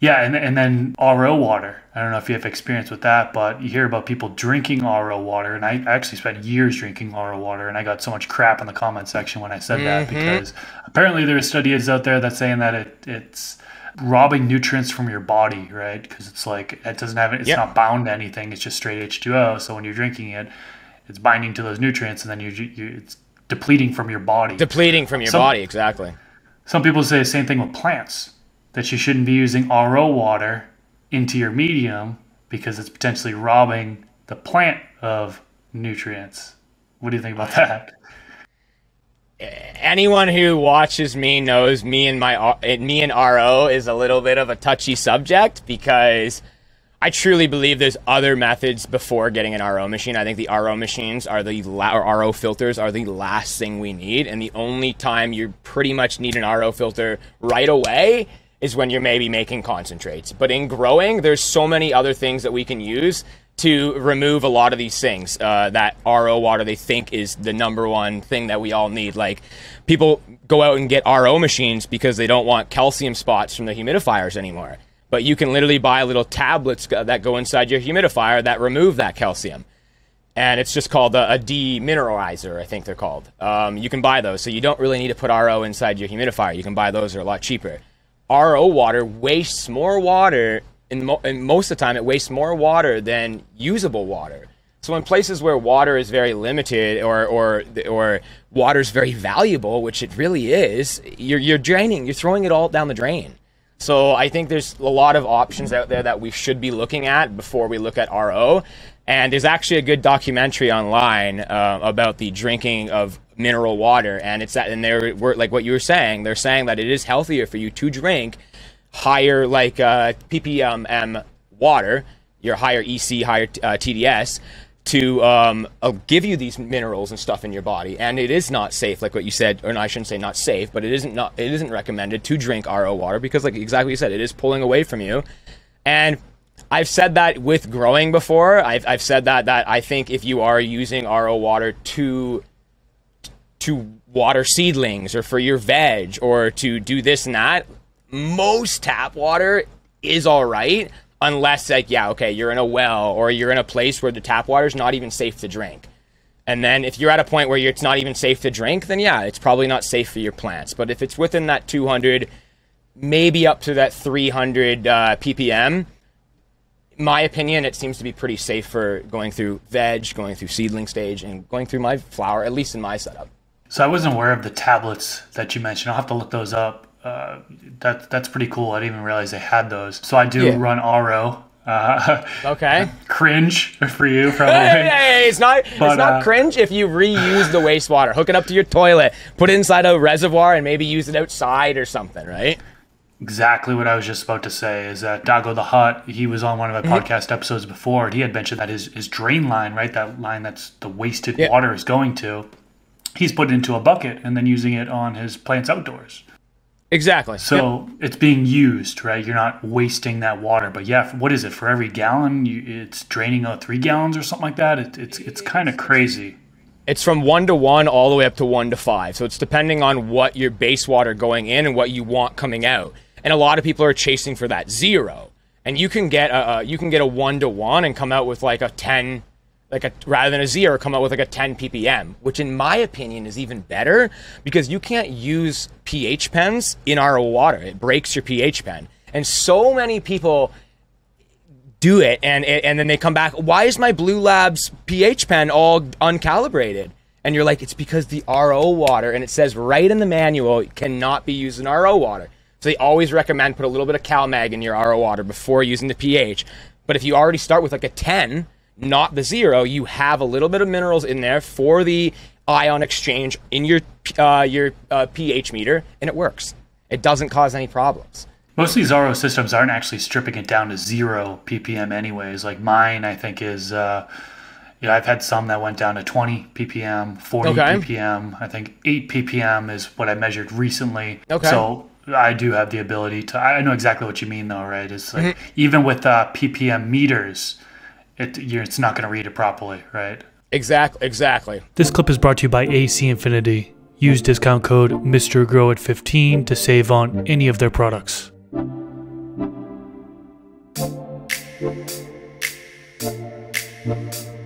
Yeah, and, and then RO water. I don't know if you have experience with that, but you hear about people drinking RO water. And I actually spent years drinking RO water, and I got so much crap in the comment section when I said that Mm-hmm. because apparently there are studies out there that saying that it, it's robbing nutrients from your body, right? Because it's like it doesn't have it's Yep. not bound to anything. It's just straight H2O. So when you're drinking it, it's binding to those nutrients, and then you, you it's depleting from your body. Depleting from your Some- body, exactly. Some people say the same thing with plants that you shouldn't be using RO water into your medium because it's potentially robbing the plant of nutrients. What do you think about that? anyone who watches me knows me and my eh, me and RO is a little bit of a touchy subject because I truly believe there's other methods before getting an RO machine. I think the RO machines are the la- or RO filters are the last thing we need, and the only time you pretty much need an RO filter right away is when you're maybe making concentrates. But in growing, there's so many other things that we can use to remove a lot of these things uh, that RO water they think is the number one thing that we all need. Like people go out and get RO machines because they don't want calcium spots from the humidifiers anymore. But you can literally buy little tablets that go inside your humidifier that remove that calcium. And it's just called a, a demineralizer, I think they're called. Um, you can buy those, so you don't really need to put RO inside your humidifier. You can buy those; they're a lot cheaper. RO water wastes more water, and, mo- and most of the time, it wastes more water than usable water. So in places where water is very limited, or or or water is very valuable, which it really is, you're you're draining, you're throwing it all down the drain. So I think there's a lot of options out there that we should be looking at before we look at RO. And there's actually a good documentary online uh, about the drinking of mineral water, and it's that, and they're like what you were saying. They're saying that it is healthier for you to drink higher like uh, ppm water, your higher EC, higher uh, TDS, to um, uh, give you these minerals and stuff in your body. And it is not safe, like what you said, or no, I shouldn't say not safe, but it isn't not it isn't recommended to drink RO water because, like exactly what you said, it is pulling away from you. And I've said that with growing before. I've, I've said that that I think if you are using RO water to to water seedlings or for your veg or to do this and that, most tap water is all right unless like yeah, okay, you're in a well or you're in a place where the tap water is not even safe to drink. And then if you're at a point where it's not even safe to drink, then yeah, it's probably not safe for your plants. But if it's within that 200, maybe up to that 300 uh, ppm, my opinion, it seems to be pretty safe for going through veg, going through seedling stage, and going through my flower, at least in my setup. So I wasn't aware of the tablets that you mentioned. I'll have to look those up. Uh, that that's pretty cool. I didn't even realize they had those. So I do Yeah. run RO. Uh, Okay. cringe for you, probably. Hey, hey, it's not But, it's not uh, cringe if you reuse the wastewater. Hook it up to your toilet, put it inside a reservoir, and maybe use it outside or something, right? Exactly what I was just about to say is that Dago the Hut, he was on one of my podcast episodes before, and he had mentioned that his, his drain line, right, that line that's the wasted Yeah. water is going to, he's put it into a bucket and then using it on his plants outdoors. Exactly. So it's being used, right? You're not wasting that water. But yeah, what is it for every gallon? You, it's draining out three gallons or something like that. It, it's it's kind of crazy. It's from one to one all the way up to one to five. So it's depending on what your base water going in and what you want coming out. And a lot of people are chasing for that zero. And you can get a, a you can get a one to one and come out with like a ten, like a rather than a zero, come out with like a ten ppm, which in my opinion is even better because you can't use pH pens in RO water. It breaks your pH pen. And so many people do it and and then they come back why is my blue labs ph pen all uncalibrated and you're like it's because the ro water and it says right in the manual it cannot be used in ro water so they always recommend put a little bit of calmag in your ro water before using the ph but if you already start with like a 10 not the zero you have a little bit of minerals in there for the ion exchange in your uh, your uh, ph meter and it works it doesn't cause any problems Most of these RO systems aren't actually stripping it down to zero ppm, anyways. Like mine, I think is. Uh, yeah, I've had some that went down to 20 ppm, 40 Okay. ppm. I think 8 ppm is what I measured recently. Okay. So I do have the ability to. I know exactly what you mean, though, right? It's like Mm-hmm. even with uh, ppm meters, it you're, it's not going to read it properly, right? exactly exactly This clip is brought to you by AC Infinity. Use discount code MrGrowIt 15 to save on any of their products. Thank